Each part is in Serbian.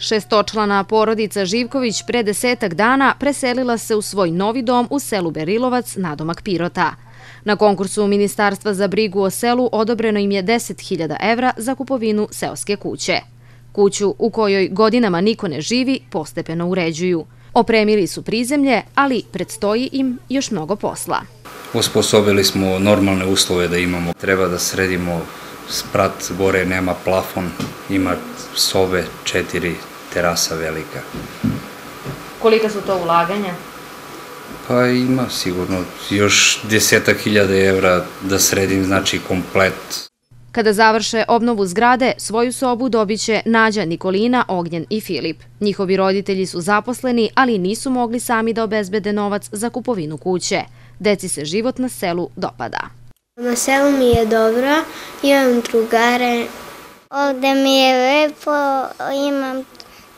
Šestočlana porodica Živković pre desetak dana preselila se u svoj novi dom u selu Berilovac, nadomak Pirota. Na konkursu Ministarstva za brigu o selu odobreno im je 10.000 evra za kupovinu seoske kuće. Kuću u kojoj godinama niko ne živi postepeno uređuju. Opremili su prizemlje, ali predstoji im još mnogo posla. Osposobili smo normalne uslove da imamo. Treba da sredimo sprat gore, nema plafon, ima sobe, četiri terasa velika. Kolika su to ulaganja? Pa ima sigurno još desetak hiljada evra da sredim, znači komplet. Kada završe obnovu zgrade, svoju sobu dobiće Nađa, Nikolina, Ognjen i Filip. Njihovi roditelji su zaposleni, ali nisu mogli sami da obezbede novac za kupovinu kuće. Deci se život na selu dopada. Na selu mi je dobro, imam drugare. Ovde mi je lepo, imam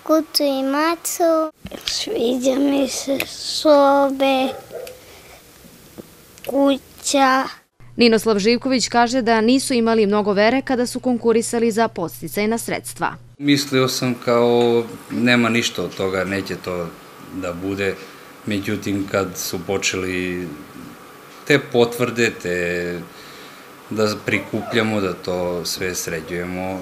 kutu i macu. Sviđa mi se sobe, kuća. Ninoslav Živković kaže da nisu imali mnogo vere kada su konkurisali za posticajna sredstva. Mislio sam kao nema ništa od toga, neće to da bude. Međutim, kad su počeli te potvrde, te da prikupljamo, da to sve sređujemo,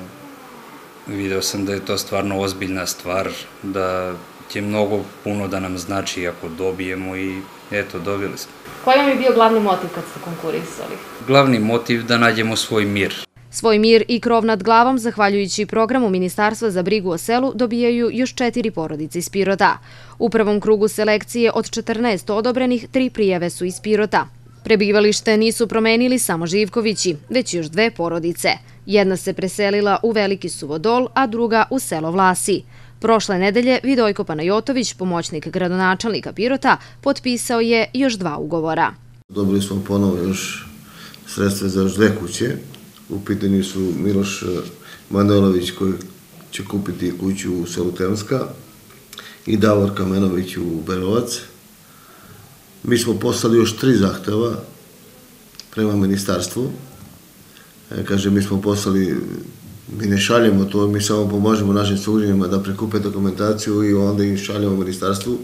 video sam da je to stvarno ozbiljna stvar, da će mnogo puno da nam znači ako dobijemo i eto, dobili smo. Koji vam je bio glavni motiv kad ste konkurisali? Glavni motiv da nađemo svoj mir. Svoj mir i krov nad glavom, zahvaljujući programu Ministarstva za brigu o selu, dobijaju još četiri porodice iz Pirota. U prvom krugu selekcije od 14 odobrenih, tri prijeve su iz Pirota. Prebivalište nisu promenili samo Živkovići, već još dve porodice. Jedna se preselila u Veliki Suvodol, a druga u selo Vlasi. Prošle nedelje Vidojko Panajotović, pomoćnik gradonačelnika Pirota, potpisao je još dva ugovora. Dobili smo ponovo još sredstva za još dve kuće. U pitanju su Miloš Manojlović koji će kupiti kuću u selu Temska i Davor Kamenović u Berovac. Mi smo poslali još tri zahteva prema ministarstvu. E, kaže, mi smo poslali, mi ne šaljemo to, mi samo pomožemo našim suđenjima da prekupe dokumentaciju i onda im šaljemo ministarstvu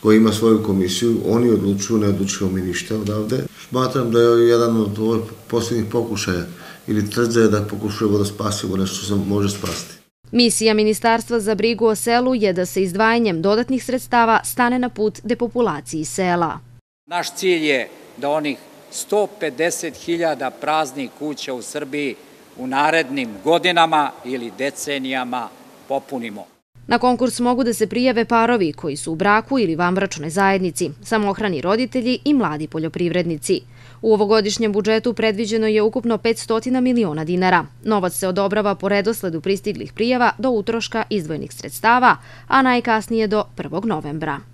koji ima svoju komisiju, oni odlučuju, ne odlučujemo mi ništa odavde. Smatram da je jedan od ovih posljednjih pokušaja ili trze da pokušujemo da spasimo nešto što se može spasti. Misija Ministarstva za brigu o selu je da se izdvajanjem dodatnih sredstava stane na put depopulaciji sela. Naš cilj je da onih 150.000 praznih kuća u Srbiji u narednim godinama ili decenijama popunimo. Na konkurs mogu da se prijave parovi koji su u braku ili vanbračnoj zajednici, samohrani roditelji i mladi poljoprivrednici. U ovogodišnjem budžetu predviđeno je ukupno 500 miliona dinara. Novac se odobrava po redosledu pristiglih prijava do utroška izdvojnih sredstava, a najkasnije do 1. novembra.